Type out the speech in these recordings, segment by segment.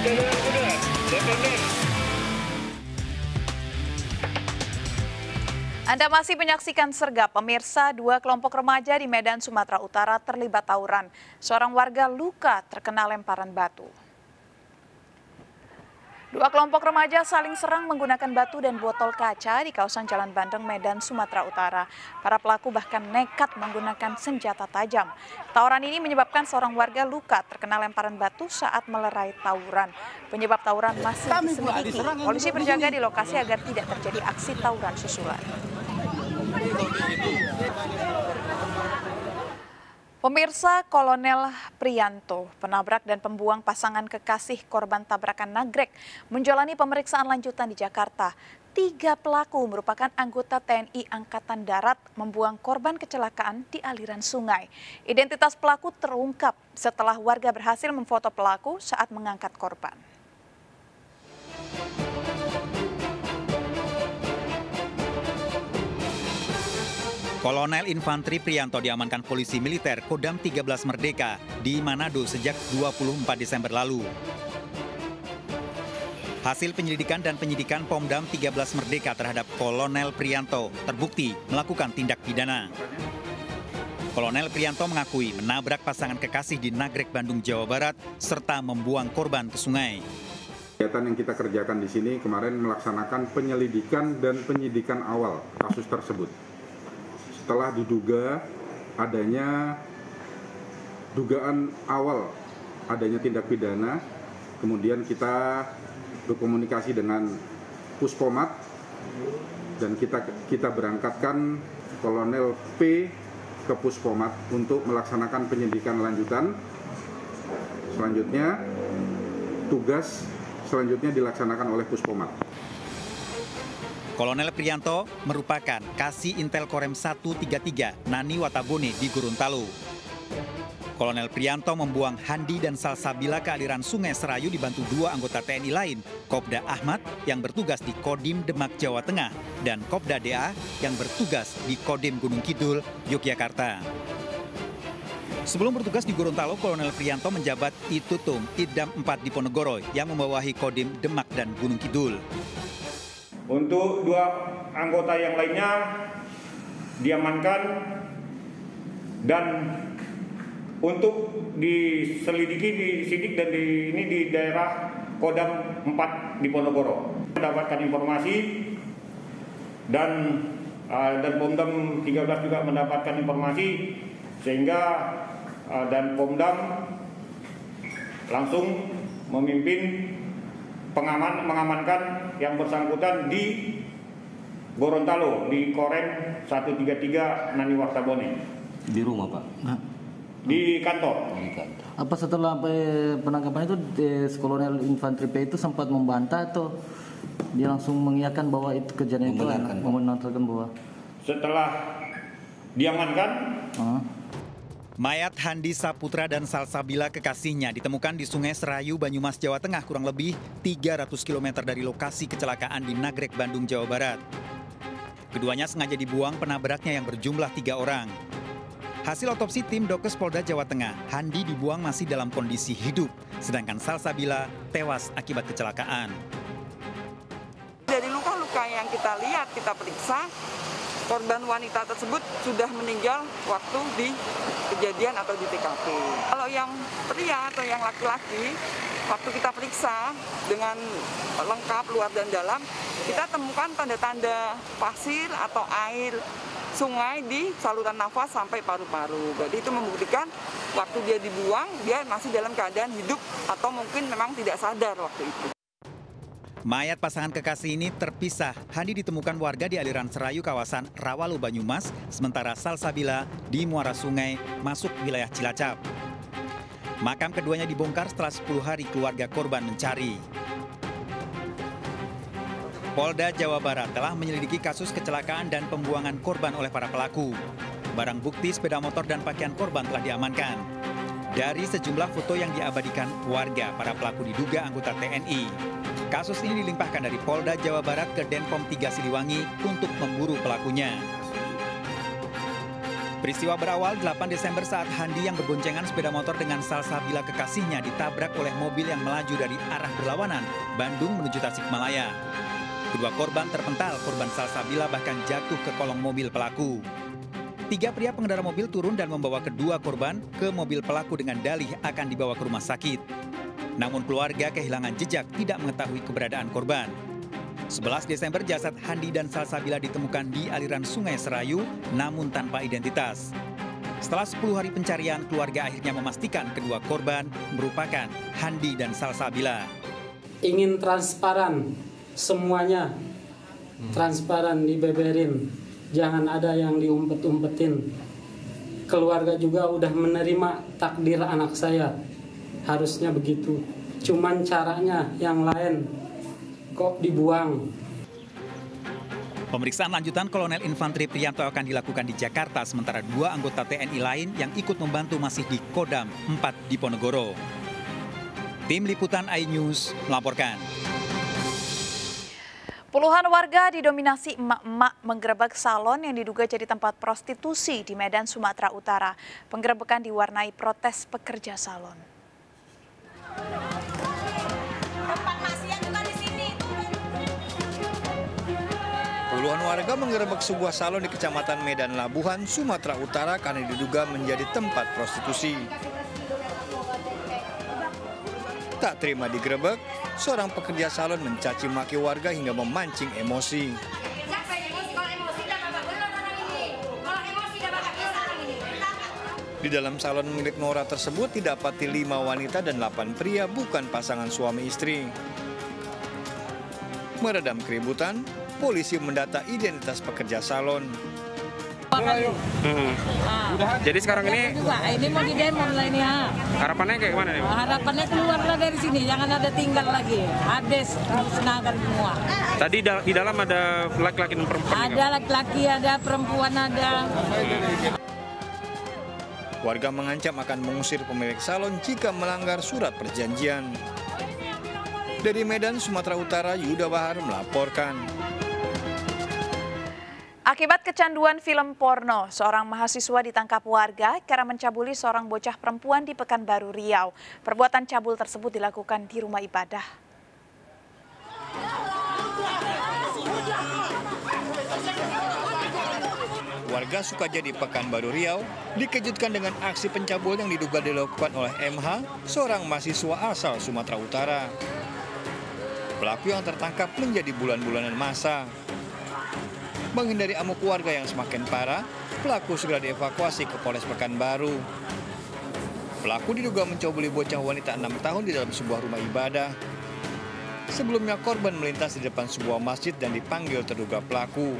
Anda masih menyaksikan Sergap, pemirsa dua kelompok remaja di Medan, Sumatera Utara terlibat tawuran. Seorang warga luka terkena lemparan batu. Dua kelompok remaja saling serang menggunakan batu dan botol kaca di kawasan Jalan Bandeng, Medan, Sumatera Utara. Para pelaku bahkan nekat menggunakan senjata tajam. Tawuran ini menyebabkan seorang warga luka terkena lemparan batu saat melerai tawuran. Penyebab tawuran masih diselidiki. Polisi berjaga di lokasi agar tidak terjadi aksi tawuran susulan. Pemirsa Kolonel Prianto, penabrak dan pembuang pasangan kekasih korban tabrakan nagrek, menjalani pemeriksaan lanjutan di Jakarta. Tiga pelaku merupakan anggota TNI Angkatan Darat membuang korban kecelakaan di aliran sungai. Identitas pelaku terungkap setelah warga berhasil memfoto pelaku saat mengangkat korban. Kolonel Infantri Prianto diamankan polisi militer Kodam 13 Merdeka di Manado sejak 24 Desember lalu. Hasil penyelidikan dan penyidikan Pomdam 13 Merdeka terhadap Kolonel Prianto terbukti melakukan tindak pidana. Kolonel Prianto mengakui menabrak pasangan kekasih di Nagrek, Bandung, Jawa Barat, serta membuang korban ke sungai. Kegiatan yang kita kerjakan di sini kemarin melaksanakan penyelidikan dan penyidikan awal kasus tersebut setelah diduga adanya dugaan awal adanya tindak pidana, kemudian kita berkomunikasi dengan Puskomat dan kita kita berangkatkan Kolonel P ke Puskomat untuk melaksanakan penyidikan lanjutan. Selanjutnya tugas selanjutnya dilaksanakan oleh Puskomat. Kolonel Prianto merupakan Kasih Intel Korem 133 Nani Watabone di Gorontalo. Kolonel Prianto membuang Handi dan Salsabila ke aliran Sungai Serayu dibantu dua anggota TNI lain, Kopda Ahmad yang bertugas di Kodim Demak, Jawa Tengah, dan Kopda DA yang bertugas di Kodim Gunung Kidul, Yogyakarta. Sebelum bertugas di Gorontalo, Kolonel Prianto menjabat Itutum Idam 4 di Ponegoro yang membawahi Kodim Demak dan Gunung Kidul. Untuk dua anggota yang lainnya diamankan dan untuk diselidiki di sidik dan di ini di daerah Kodam 4 di Ponorogo. Mendapatkan informasi dan uh, dan Pomdam 13 juga mendapatkan informasi sehingga uh, dan Pomdam langsung memimpin pengaman mengamankan yang bersangkutan di Gorontalo di Korem 133 Nani Wartabone. Di rumah pak? Nah. Di kantor. Di kantor. Apa setelah penangkapan itu Kolonel Infanteri P itu sempat membantah atau dia langsung mengiyakan bahwa itu kejadian itu membenarkan bahwa setelah diamankan uh. Mayat Handi Saputra dan Salsabila kekasihnya ditemukan di Sungai Serayu, Banyumas, Jawa Tengah kurang lebih 300 km dari lokasi kecelakaan di Nagrek, Bandung, Jawa Barat. Keduanya sengaja dibuang penabraknya yang berjumlah tiga orang. Hasil otopsi tim Dokes Polda Jawa Tengah, Handi dibuang masih dalam kondisi hidup, sedangkan Salsabila tewas akibat kecelakaan. Dari luka-luka yang kita lihat, kita periksa, korban wanita tersebut sudah meninggal waktu di kejadian atau di TKP. Kalau yang pria atau yang laki-laki, waktu kita periksa dengan lengkap luar dan dalam, kita temukan tanda-tanda pasir atau air sungai di saluran nafas sampai paru-paru. Jadi itu membuktikan waktu dia dibuang, dia masih dalam keadaan hidup atau mungkin memang tidak sadar waktu itu. Mayat pasangan kekasih ini terpisah. Handi ditemukan warga di aliran Serayu kawasan Rawalu Banyumas, sementara Salsabila di Muara Sungai masuk wilayah Cilacap. Makam keduanya dibongkar setelah 10 hari keluarga korban mencari. Polda Jawa Barat telah menyelidiki kasus kecelakaan dan pembuangan korban oleh para pelaku. Barang bukti sepeda motor dan pakaian korban telah diamankan. Dari sejumlah foto yang diabadikan warga, para pelaku diduga anggota TNI. Kasus ini dilimpahkan dari Polda Jawa Barat ke Denpom 3 Siliwangi untuk memburu pelakunya. Peristiwa berawal 8 Desember saat Handi yang berboncengan sepeda motor dengan Salsabila kekasihnya ditabrak oleh mobil yang melaju dari arah berlawanan, Bandung menuju Tasikmalaya. Kedua korban terpental, korban Salsabila bahkan jatuh ke kolong mobil pelaku. Tiga pria pengendara mobil turun dan membawa kedua korban ke mobil pelaku dengan dalih akan dibawa ke rumah sakit. Namun keluarga kehilangan jejak tidak mengetahui keberadaan korban. 11 Desember jasad Handi dan Salsabila ditemukan di aliran Sungai Serayu namun tanpa identitas. Setelah 10 hari pencarian, keluarga akhirnya memastikan kedua korban merupakan Handi dan Salsabila. Ingin transparan semuanya, transparan dibeberin, jangan ada yang diumpet-umpetin. Keluarga juga udah menerima takdir anak saya, harusnya begitu. Cuman caranya yang lain kok dibuang. Pemeriksaan lanjutan Kolonel Infanteri Prianto akan dilakukan di Jakarta, sementara dua anggota TNI lain yang ikut membantu masih di Kodam 4 di Ponegoro. Tim Liputan iNews melaporkan. Puluhan warga didominasi emak-emak menggerebek salon yang diduga jadi tempat prostitusi di Medan, Sumatera Utara. Penggerebekan diwarnai protes pekerja salon. Puluhan warga menggerebek sebuah salon di Kecamatan Medan Labuhan, Sumatera Utara karena diduga menjadi tempat prostitusi. Tak terima digerebek, seorang pekerja salon mencaci maki warga hingga memancing emosi. Di dalam salon milik Nora tersebut didapati lima wanita dan delapan pria bukan pasangan suami istri. Meredam keributan, polisi mendata identitas pekerja salon. Hmm. Jadi sekarang ini juga ini mau di demo lah ini ha. Harapannya kayak gimana nih? Harapannya keluarlah dari sini, jangan ada tinggal lagi. Habis musnahkan semua. Tadi di dalam ada laki-laki dan perempuan. Ada laki-laki, ada perempuan, ada. Warga mengancam akan mengusir pemilik salon jika melanggar surat perjanjian. Dari Medan, Sumatera Utara, Yuda Bahar melaporkan. Akibat kecanduan film porno, seorang mahasiswa ditangkap warga karena mencabuli seorang bocah perempuan di Pekanbaru Riau. Perbuatan cabul tersebut dilakukan di rumah ibadah. Warga Sukajadi Pekanbaru Riau dikejutkan dengan aksi pencabul yang diduga dilakukan oleh MH, seorang mahasiswa asal Sumatera Utara. Pelaku yang tertangkap menjadi bulan-bulanan masa. Menghindari amuk warga yang semakin parah, pelaku segera dievakuasi ke Polres Pekanbaru. Pelaku diduga mencobuli bocah wanita 6 tahun di dalam sebuah rumah ibadah. Sebelumnya korban melintas di depan sebuah masjid dan dipanggil terduga pelaku.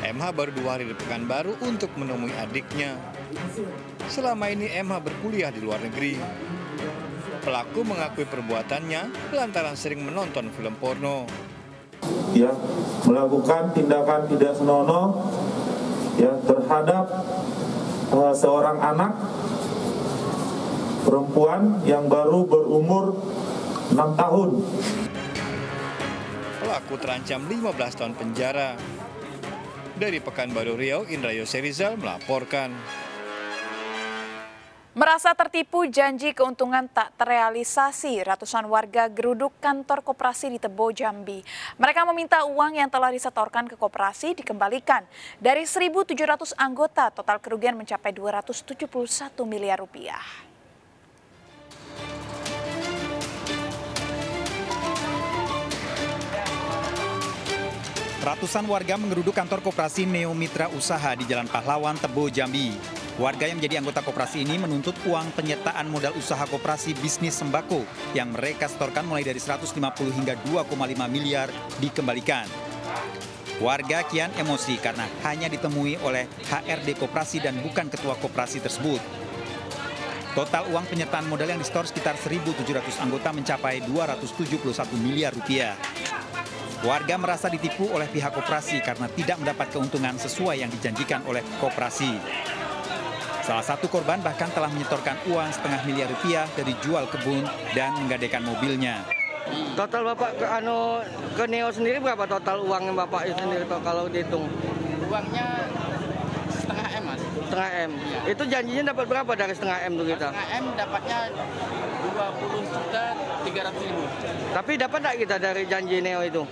MH baru dua hari di Pekanbaru untuk menemui adiknya. Selama ini MH berkuliah di luar negeri. Pelaku mengakui perbuatannya lantaran sering menonton film porno ya melakukan tindakan tidak senonoh ya terhadap uh, seorang anak perempuan yang baru berumur 6 tahun. Pelaku terancam 15 tahun penjara. Dari Pekanbaru Riau, Indra Yoserizal melaporkan. Merasa tertipu janji keuntungan tak terrealisasi, ratusan warga geruduk kantor koperasi di Tebo, Jambi. Mereka meminta uang yang telah disetorkan ke koperasi dikembalikan. Dari 1.700 anggota, total kerugian mencapai 271 miliar rupiah. Ratusan warga menggeruduk kantor koperasi Neo Mitra Usaha di Jalan Pahlawan, Tebo, Jambi. Warga yang menjadi anggota koperasi ini menuntut uang penyertaan modal usaha koperasi bisnis sembako yang mereka setorkan mulai dari 150 hingga 2,5 miliar dikembalikan. Warga kian emosi karena hanya ditemui oleh HRD koperasi dan bukan ketua koperasi tersebut. Total uang penyertaan modal yang disetor sekitar 1.700 anggota mencapai 271 miliar rupiah. Warga merasa ditipu oleh pihak koperasi karena tidak mendapat keuntungan sesuai yang dijanjikan oleh koperasi. Salah satu korban bahkan telah menyetorkan uang setengah miliar rupiah dari jual kebun dan menggadaikan mobilnya. Total Bapak ke anu ke Neo sendiri berapa total uang yang Bapak itu sendiri kalau dihitung? Uangnya setengah M, Mas. Setengah M. Itu janjinya dapat berapa dari setengah M tuh kita? Setengah M dapatnya 20 juta 300 ribu. Tapi dapat nggak kita dari janji Neo itu?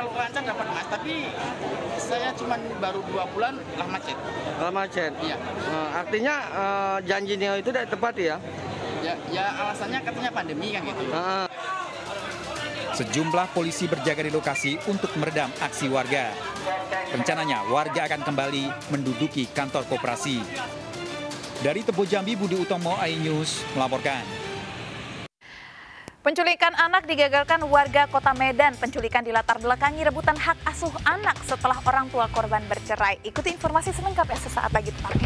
Kalau lancar dapat mas, tapi saya cuma baru dua bulan lah macet. Lah macet. Iya. Eh, artinya eh, janji Neo itu tidak tepat ya? Ya, ya alasannya katanya pandemi kan gitu. Heeh. Sejumlah polisi berjaga di lokasi untuk meredam aksi warga. Rencananya warga akan kembali menduduki kantor koperasi. Dari Tebo Jambi, Budi Utomo, iNews melaporkan. Penculikan anak digagalkan warga kota Medan. Penculikan dilatar belakangi rebutan hak asuh anak setelah orang tua korban bercerai. Ikuti informasi selengkapnya sesaat lagi tetap di